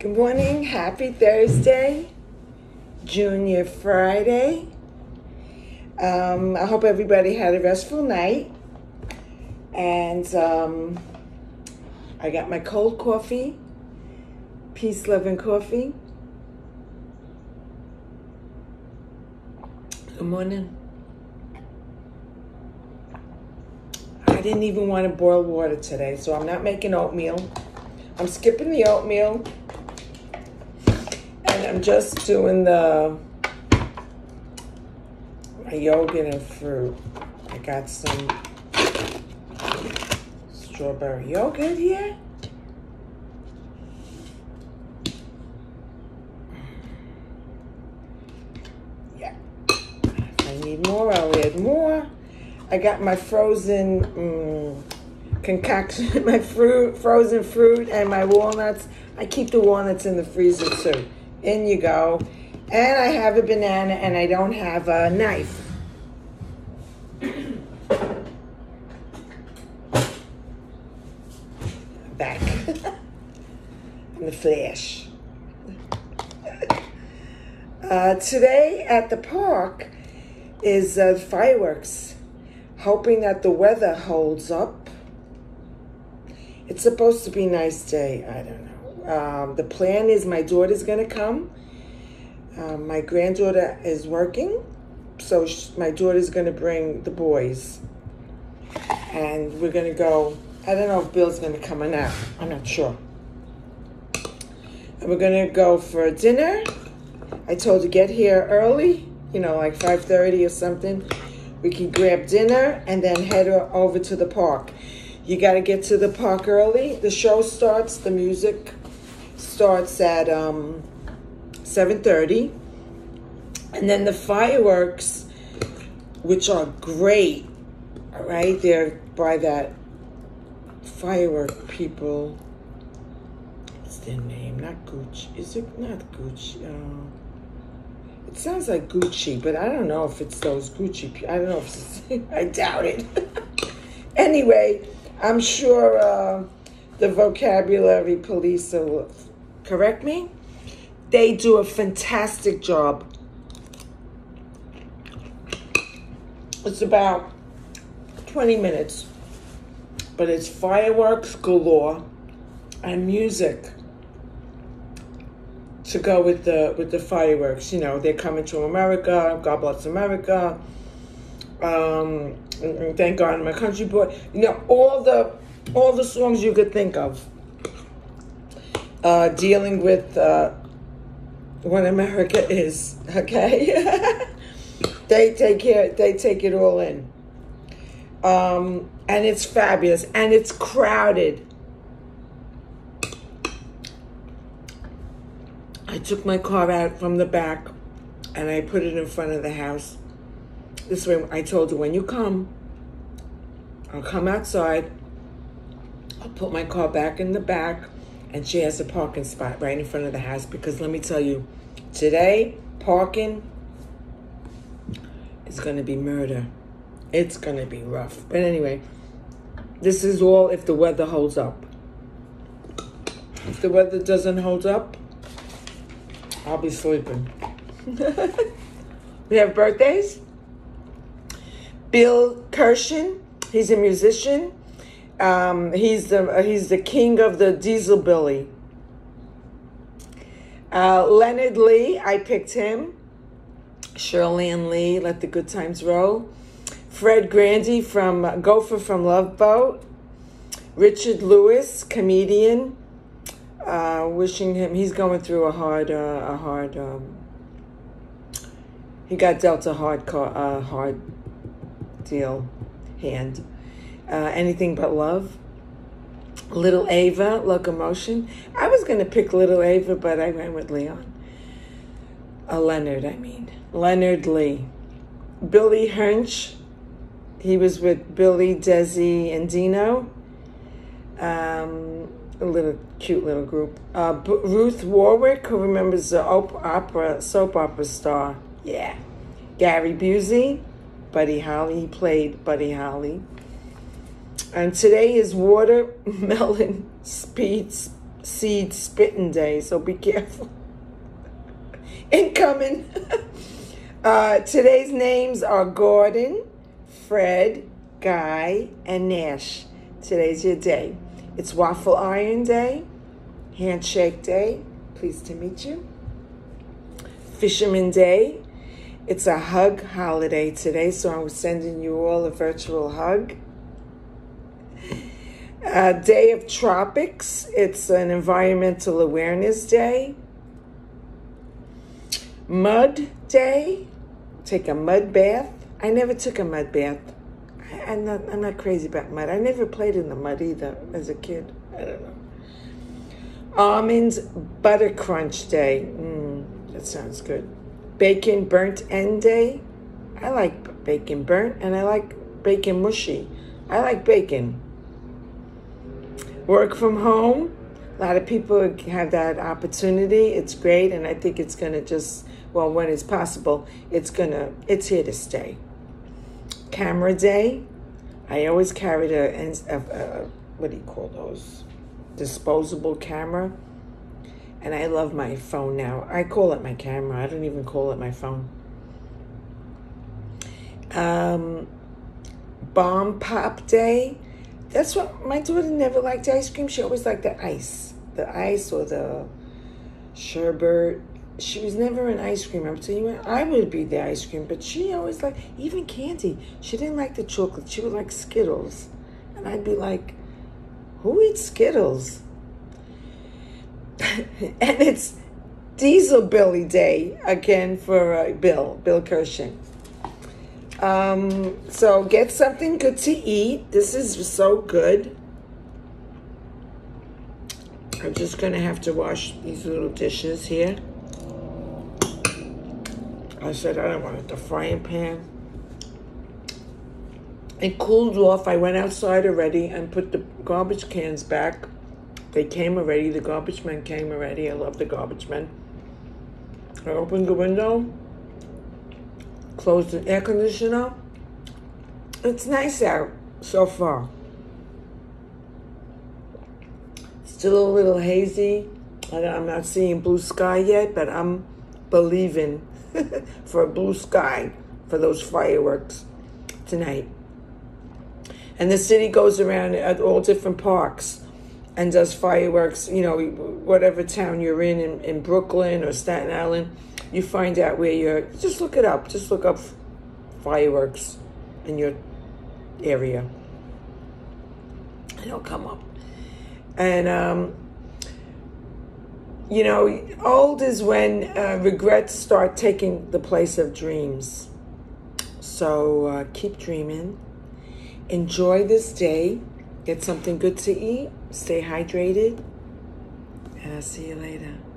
Good morning. Happy Thursday. Junior Friday. Um, I hope everybody had a restful night. And um, I got my cold coffee, peace, love, and coffee. Good morning. I didn't even want to boil water today, so I'm not making oatmeal. I'm skipping the oatmeal. I'm just doing the my yogurt and fruit. I got some strawberry yogurt here. Yeah. I need more, I'll add more. I got my frozen mm, concoction, my fruit, frozen fruit, and my walnuts. I keep the walnuts in the freezer too. In you go. And I have a banana and I don't have a knife. Back. in the flash. Uh, today at the park is uh, fireworks, hoping that the weather holds up. It's supposed to be nice day. I don't know. Um, the plan is my daughter's going to come. Um, my granddaughter is working, so my daughter's going to bring the boys. And we're going to go. I don't know if Bill's going to come or not. I'm not sure. And we're going to go for dinner. I told to get here early, you know, like 5.30 or something. We can grab dinner and then head over to the park. You got to get to the park early. The show starts, the music starts at um, 7.30. And then the fireworks, which are great, right? They're by that firework people. What's their name? Not Gucci. Is it not Gucci? Uh, it sounds like Gucci, but I don't know if it's those Gucci. I don't know if I doubt it. anyway, I'm sure uh, the vocabulary police will correct me. They do a fantastic job. It's about 20 minutes, but it's fireworks galore and music to go with the with the fireworks. You know, they're coming to America. God bless America. Um, thank God I'm country boy. You know, all the all the songs you could think of. Uh, dealing with uh, what America is. Okay, they take care. They take it all in. Um, and it's fabulous, and it's crowded. I took my car out from the back and I put it in front of the house. This way, I told her, when you come, I'll come outside, I'll put my car back in the back, and she has a parking spot right in front of the house. Because let me tell you, today, parking is going to be murder. It's going to be rough. But anyway, this is all if the weather holds up. If the weather doesn't hold up, I'll be sleeping. we have birthdays. Bill Kirchen, he's a musician. Um, he's the he's the king of the diesel Billy. Uh, Leonard Lee, I picked him. Shirley and Lee, let the good times roll. Fred Grandy from Gopher from Love Boat. Richard Lewis, comedian. Uh, wishing him he's going through a hard uh, a hard um, he got dealt a hard car, uh, hard deal hand uh, anything but love. Little Eva locomotion. I was going to pick little Eva but i went with leon. Uh, leonard i mean. Leonard lee. Billy Hinsche, he was with billy desi and dino. Um, a little cute little group. Uh, B- Ruth Warrick, who remembers the op- opera soap opera star, yeah. Gary Busey, Buddy Holly, he played Buddy Holly. And today is watermelon speed seed spitting day, so be careful. Incoming. uh, today's names are Gordon, Fred, Guy, and Nash. Today's your day. It's Waffle Iron Day, Handshake Day. Pleased to meet you. Fisherman Day. It's a hug holiday today, so I'm sending you all a virtual hug. Uh, Day of Tropics. It's an environmental awareness day. Mud Day. Take a mud bath. I never took a mud bath. I, am not. I'm not crazy about mud. I never played in the mud either as a kid. I don't know. Almonds Butter Crunch Day. Mm, that sounds good. Bacon Burnt End Day. I like bacon burnt and I like bacon mushy. I like bacon. Work from home. A lot of people have that opportunity. It's great, and I think it's going to just, well, when it's possible, it's going to, it's here to stay. Camera Day. I always carried a, a, a what do you call those? Disposable camera and I love my phone now. I call it my camera. I don't even call it my phone. Um, bomb pop day. That's what my daughter never liked ice cream. She always liked the ice, the ice or the sherbet. She was never an ice cream. I'm telling you, I would be the ice cream, but she always liked even candy. She didn't like the chocolate. She would like Skittles, and I'd be like, "Who eats Skittles?" and it's Diesel Billy Day again for uh, Bill, Bill Kirchen. Um, so get something good to eat. This is so good. I'm just going to have to wash these little dishes here. I said I don't want it, the frying pan. It cooled off. I went outside already and put the garbage cans back they came already. The garbage men came already. I love the garbage men. I opened the window, closed the air conditioner. It's nice out so far. Still a little hazy. I'm not seeing blue sky yet, but I'm believing for a blue sky for those fireworks tonight. And the city goes around at all different parks and does fireworks, you know, whatever town you're in, in, in Brooklyn or Staten Island, you find out where you're, just look it up. Just look up fireworks in your area. It'll come up. And, um, you know, old is when uh, regrets start taking the place of dreams. So uh, keep dreaming. Enjoy this day. Get something good to eat Stay hydrated, and I'll see you later.